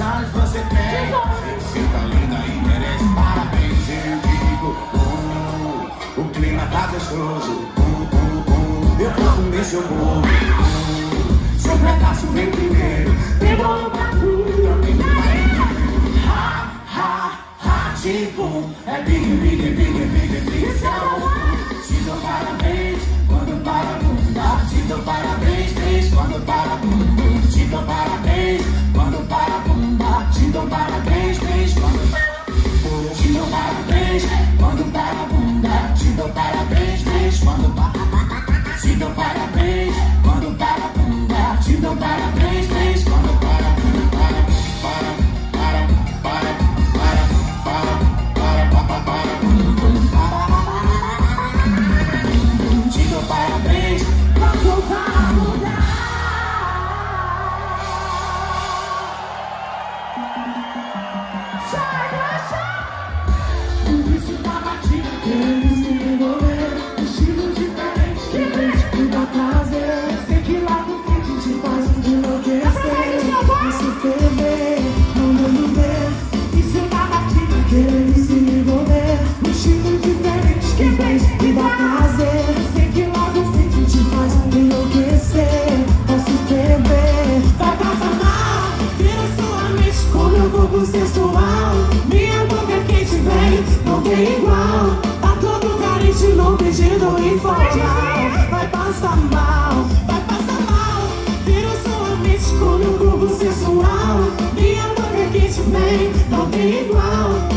Você tem? Você tá linda e merece parabéns Eu digo, oh, o clima tá gostoso oh, oh, oh, Eu vou comer seu bolo oh, Seu pedaço vem primeiro Pegou no pacu Ha, ha, ha Tipo, é big, big, big, big, big, big She's a parabéns Chega, chega! para, para, para, para sensual. Minha boca é quente, véi, não tem igual. Tá todo carente, no pedido informal Vai passar mal, vai passar mal. Vira sua mente com meu corpo sensual. Minha boca é quente, véi, não tem igual.